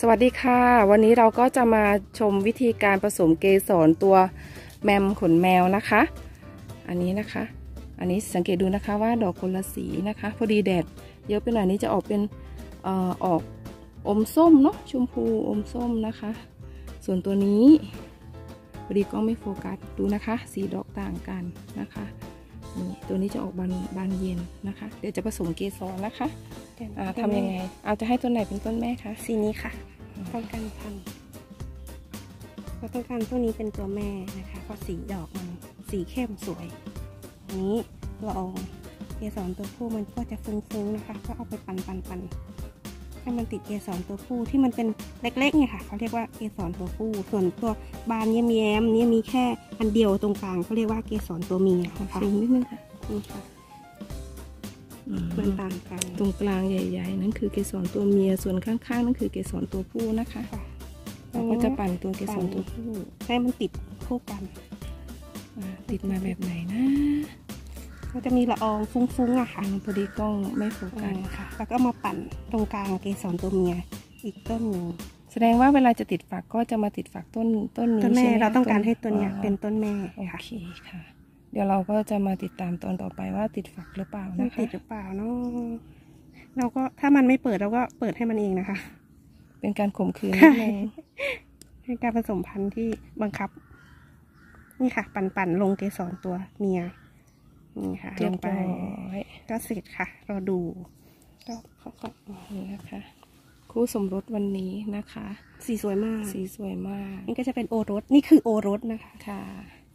สวัสดีค่ะ วันนี้เราก็จะมาชมวิธีการผสมเกสรตัวแมมขนแมวนะคะ อันนี้นะคะ อันนี้สังเกตดูนะคะว่าดอกคนละสีนะคะ พอดีแดดเยอะไปหน่อยนี้จะออกเป็นเออออกอมส้มเนาะชมพูอมส้มนะคะ ส่วนตัวนี้พอดีกล้องไม่โฟกัสดูนะคะ สีดอกต่างกันนะคะ นี่ตัวนี้จะออกบานบานเย็นนะคะ เดี๋ยวจะผสมเกสรนะคะอ่าทำยังไง เอาจะให้ตัวไหนเป็นต้นแม่คะสีนี้ค่ะ ต้องการพันธุ์เราต้องการตัวนี้เป็นตัวแม่นะคะเพราะสีดอกมันสีเข้มสวยอันนี้เราเอาเกสรตัวผู้มันก็จะฟุ้งๆนะคะ ก็เอาไปปันปันปัน ให้มันติดเกสรตัวผู้ที่มันเป็นเล็กๆเนี่ยค่ะเขาเรียกว่าเกสรตัวผู้ ส่วนตัวบานเยี่ยมแย้มเนี่ยมีแค่อันเดียวตรงกลางเขาเรียกว่าเกสรตัวเมียนะคะสูงนิดนึงค่ะนี่ค่ะอืมมันต่างกันตรงกลางใหญ่ๆ นั่นคือเกสรตัวเมียส่วนข้างๆนั่นคือเกสรตัวผู้นะคะค่ะเราก็จะปั่นตัวเกสรตัวผู้ให้มันติดคู่กันอ่าติดมาแบบไหนนะ ก็จะมีละอองฟุ้งๆอะค่ะอ่าพอดีกล้องไม่โฟกัอ่าสค่ะ แล้วก็มาปั่นตรงกลางเกสรตัวเมียอีกต้นหนึ่งแสดงว่าเวลาจะติดฝักก็จะมาติดฝักต้นต้นนี้ต้นแม่ใช่ไหมคะเราต้องการให้ตัวเนี้ยอ๋อเป็นต้นแม่โอค่ะเคค่ะ เดี๋ยวเราก็จะมาติดตามตอนต่อไปว่าติดฝักหรือเปล่ามันนะคะติดหรือเปล่าเนาะเราก็ถ้ามันไม่เปิดเราก็เปิดให้มันเองนะคะ เป็นการข่มขืนนิดนึงให้การผสมพันธุ์ที่บังคับ นี่ค่ะ ปั่นปั่นๆลงเกสรตัวเมีย นี่ค่ะเรีลยบงไปร้อยก็เสร็จค่ะเราดูก็เขาก็นี่นะคะ คู่สมรสวันนี้นะคะ สีสวยมากสีสวยมาก นี่ก็จะเป็นโอรสนี่คือโอรสนะคะค่ะ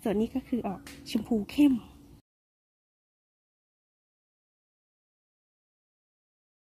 ส่วนนี้ก็คือออกชมพูเข้ม